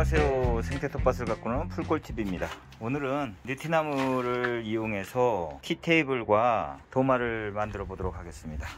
안녕하세요. 생태텃밭을 가꾸는 풀꿀TV입니다. 오늘은 느티나무를 이용해서 티테이블과 도마를 만들어 보도록 하겠습니다.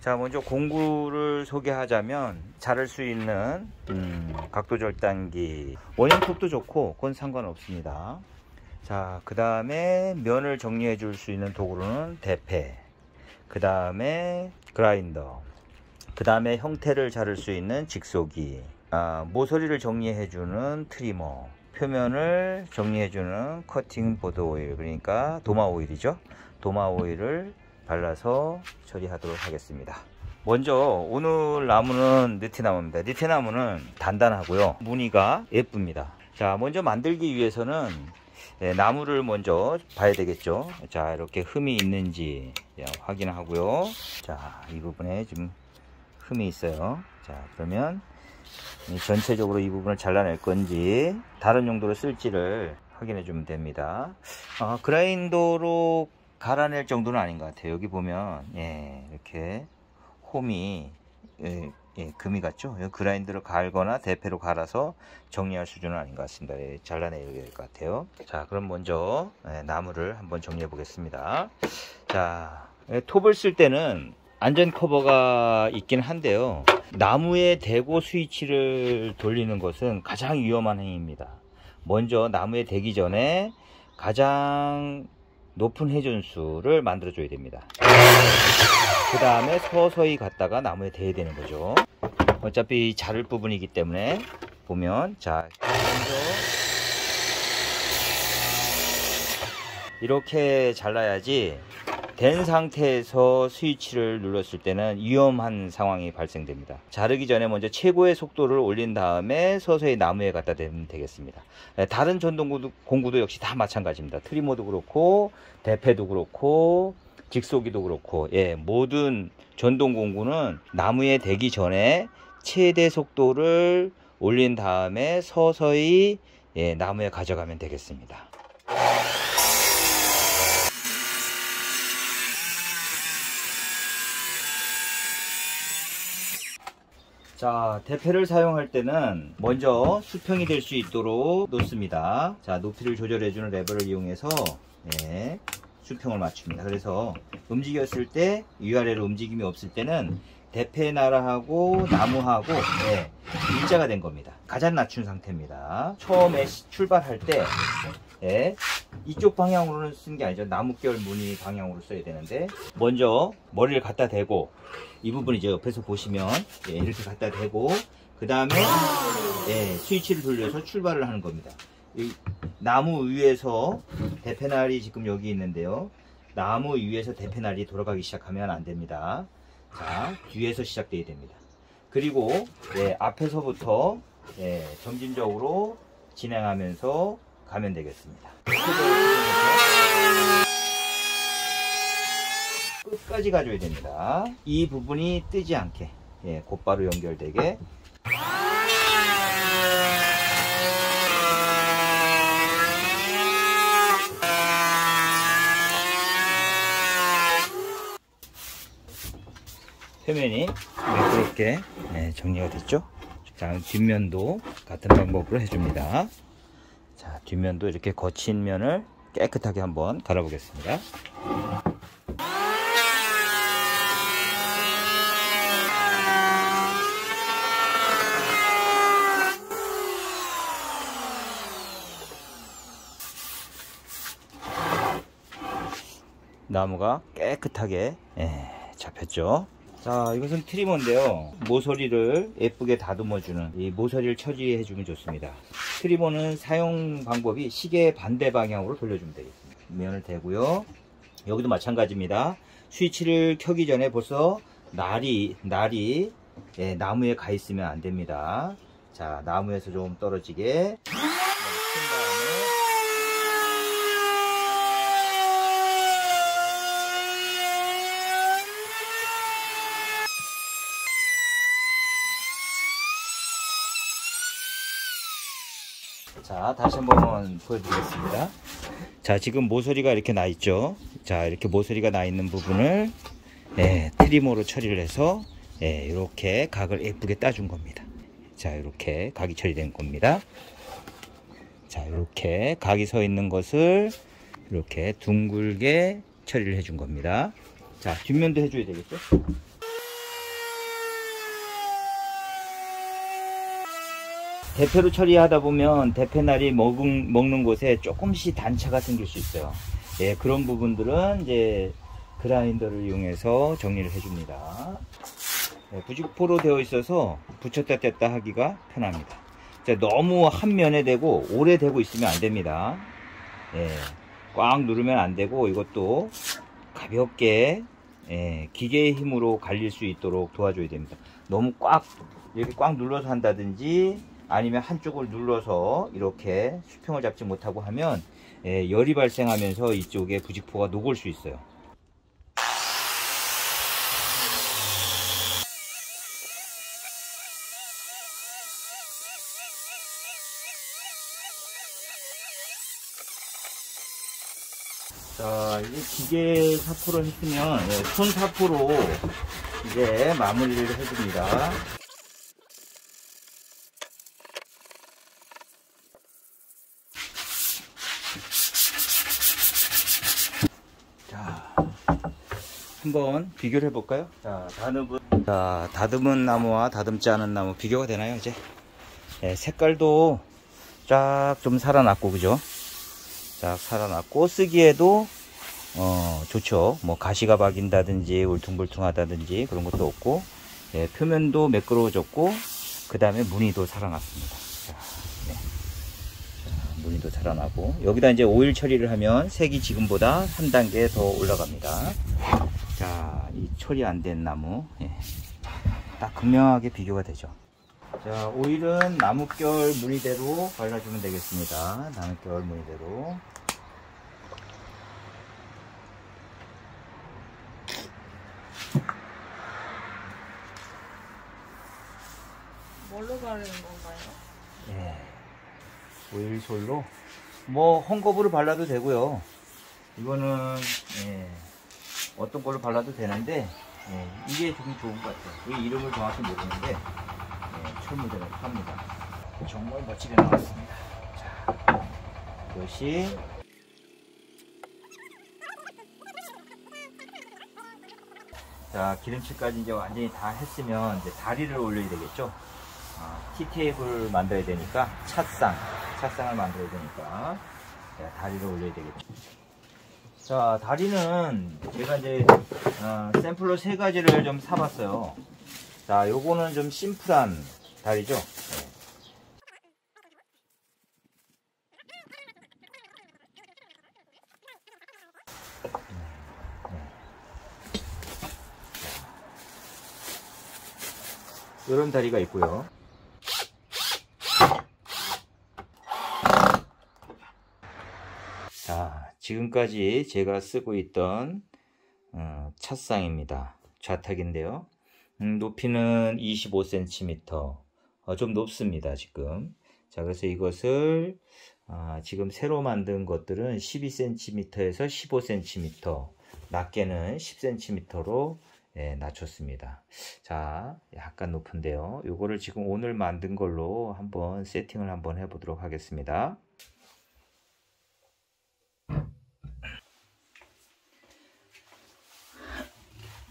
자 먼저 공구를 소개하자면 자를 수 있는 음, 각도 절단기. 원형톱도 좋고 그건 상관없습니다. 자그 다음에 면을 정리해 줄 수 있는 도구로는 대패. 그 다음에 그라인더. 그 다음에 형태를 자를 수 있는 jigsaw기 아, 모서리를 정리해주는 trimmer. 표면을 정리해주는 cutting board oil 그러니까 도마 오일이죠. 도마 오일을 발라서 처리하도록 하겠습니다. 먼저 오늘 나무는 느티나무입니다. 느티나무는 단단하고요. 무늬가 예쁩니다. 자 먼저 만들기 위해서는 네, 나무를 먼저 봐야 되겠죠. 자 이렇게 흠이 있는지 확인하고요. 자 이 부분에 지금 흠이 있어요. 자 그러면 전체적으로 이 부분을 잘라낼 건지 다른 용도로 쓸지를 확인해 주면 됩니다. 아, 그라인더로 갈아낼 정도는 아닌 것 같아요. 여기 보면 예, 이렇게 홈이 예, 예, 금이 같죠? 그라인더로 갈거나 대패로 갈아서 정리할 수준은 아닌 것 같습니다. 예, 잘라내야 될 것 같아요. 자 그럼 먼저 예, 나무를 한번 정리해 보겠습니다. 자 예, 톱을 쓸 때는 안전 커버가 있긴 한데요. 나무에 대고 스위치를 돌리는 것은 가장 위험한 행위입니다. 먼저 나무에 대기 전에 가장 높은 회전수를 만들어 줘야 됩니다. 그 다음에 서서히 갔다가 나무에 대야 되는 거죠. 어차피 자를 부분이기 때문에 보면 자 이렇게 잘라야지 된 상태에서 스위치를 눌렀을 때는 위험한 상황이 발생됩니다. 자르기 전에 먼저 최고의 속도를 올린 다음에 서서히 나무에 갖다 대면 되겠습니다. 네, 다른 전동 공구도 역시 다 마찬가지입니다. 트리머도 그렇고 대패도 그렇고 직소기도 그렇고 예, 모든 전동 공구는 나무에 대기 전에 최대 속도를 올린 다음에 서서히 예, 나무에 가져가면 되겠습니다 자 대패를 사용할 때는 먼저 수평이 될 수 있도록 놓습니다. 자 높이를 조절해 주는 레버를 이용해서 네, 수평을 맞춥니다. 그래서 움직였을 때 위아래로 움직임이 없을 때는 대패 나라하고 나무하고 네, 일자가 된 겁니다. 가장 낮춘 상태입니다. 처음에 출발할 때 네, 이쪽 방향으로는 쓴게 아니죠. 나무결 무늬 방향으로 써야 되는데 먼저 머리를 갖다 대고 이 부분 이제 옆에서 보시면 예, 이렇게 갖다 대고 그 다음에 예, 스위치를 돌려서 출발을 하는 겁니다. 나무 위에서 대패날이 지금 여기 있는데요. 나무 위에서 대패날이 돌아가기 시작하면 안 됩니다. 자 뒤에서 시작돼야 됩니다. 그리고 예, 앞에서부터 예, 점진적으로 진행하면서 가면 되겠습니다. 끝까지 가줘야 됩니다. 이 부분이 뜨지 않게 예, 곧바로 연결되게. 표면이 매끄럽게 네, 정리가 됐죠? 자 뒷면도 같은 방법으로 해줍니다 자 뒷면도 이렇게 거친 면을 깨끗하게 한번 갈아 보겠습니다. 나무가 깨끗하게 예, 잡혔죠? 자 이것은 트리머인데요. 모서리를 예쁘게 다듬어주는 이 모서리를 처리해 주면 좋습니다 트리머는 사용 방법이 시계 반대 방향으로 돌려주면 되겠습니다. 면을 대고요. 여기도 마찬가지입니다. 스위치를 켜기 전에 벌써 날이 날이 예, 나무에 가 있으면 안 됩니다. 자 나무에서 좀 떨어지게 자 다시 한번 보여드리겠습니다 자 지금 모서리가 이렇게 나 있죠 자 이렇게 모서리가 나 있는 부분을 예, 트리머로 처리를 해서 예, 이렇게 각을 예쁘게 따준 겁니다 자, 이렇게 각이 처리된 겁니다. 자, 이렇게 각이 서 있는 것을 이렇게 둥글게 처리를 해준 겁니다. 자, 뒷면도 해줘야 되겠죠? 대패로 처리하다 보면 대패날이 먹은, 먹는 곳에 조금씩 단차가 생길 수 있어요. 예, 그런 부분들은 이제 그라인더를 이용해서 정리를 해줍니다. 예, 부직포로 되어 있어서 붙였다 뗐다 하기가 편합니다. 자, 너무 한 면에 대고 오래 대고 있으면 안 됩니다. 예, 꽉 누르면 안 되고 이것도 가볍게 예, 기계의 힘으로 갈릴 수 있도록 도와줘야 됩니다. 너무 꽉 이렇게 꽉 눌러서 한다든지 아니면 한쪽을 눌러서 이렇게 수평을 잡지 못하고 하면 예, 열이 발생하면서 이쪽에 부직포가 녹을 수 있어요. 자, 이제 기계 사포를 했으면 예, 손 사포로 이제 마무리를 해줍니다. 한번 비교를 해볼까요? 자, 다듬은, 자, 다듬은 나무와 다듬지 않은 나무 비교가 되나요, 이제? 예, 색깔도 쫙 좀 살아났고, 그죠? 쫙 살아났고, 쓰기에도, 어, 좋죠. 뭐, 가시가 박인다든지, 울퉁불퉁하다든지, 그런 것도 없고, 예, 표면도 매끄러워졌고, 그 다음에 무늬도 살아났습니다. 자, 네. 자, 무늬도 살아나고, 여기다 이제 오일 처리를 하면 색이 지금보다 한 단계 더 올라갑니다. 자, 이 처리 안 된 나무, 예. 딱 극명하게 비교가 되죠. 자, 오일은 나뭇결 무늬대로 발라주면 되겠습니다. 나뭇결 무늬대로. 뭘로 바르는 건가요? 예. 오일솔로 뭐 헝겊으로 발라도 되고요. 이거는 예, 어떤 걸로 발라도 되는데 예, 이게 좀 좋은 것 같아요. 이 이름을 정확히 모르는데 예, 철무대로 팝니다. 정말 멋지게 나왔습니다. 자, 이것이 자 기름칠까지 이제 완전히 다 했으면 이제 다리를 올려야 되겠죠. 아, 티테이블 만들어야 되니까 찻상 찻상을 만들어야 되니까 자, 다리를 올려야 되겠죠 자 다리는 제가 이제 어, 샘플로 세 가지를 좀 사봤어요 자 요거는 좀 심플한 다리죠 네. 이런 다리가 있고요 자, 지금까지 제가 쓰고 있던 어, 찻상입니다. 좌탁인데요. 음, 높이는 25cm, 어, 좀 높습니다. 지금. 자, 그래서 이것을 아, 지금 새로 만든 것들은 12cm에서 15cm, 낮게는 10cm로 예, 낮췄습니다. 자, 약간 높은데요. 이거를 지금 오늘 만든 걸로 한번 세팅을 한번 해 보도록 하겠습니다.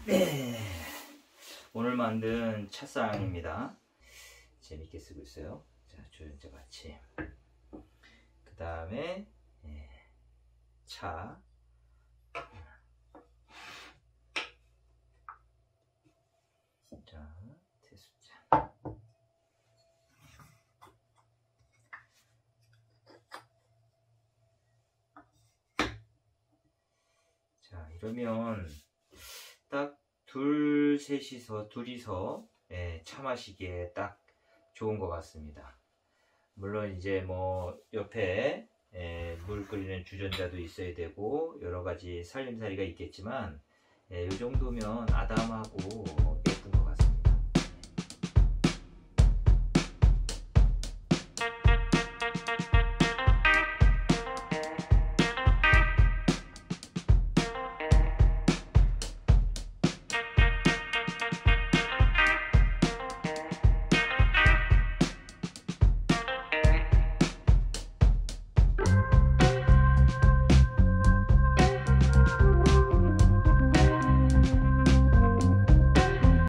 네. 오늘 만든 찻상입니다. 재밌게 쓰고 있어요. 자, 조연자 같이. 그 다음에, 예, 차. 자, 대수차. 자, 이러면 셋이서, 둘이서 예, 차 마시기에 딱 좋은 것 같습니다. 물론 이제 뭐 옆에 예, 물 끓이는 주전자도 있어야 되고 여러 가지 살림살이가 있겠지만 예, 이 정도면 아담하고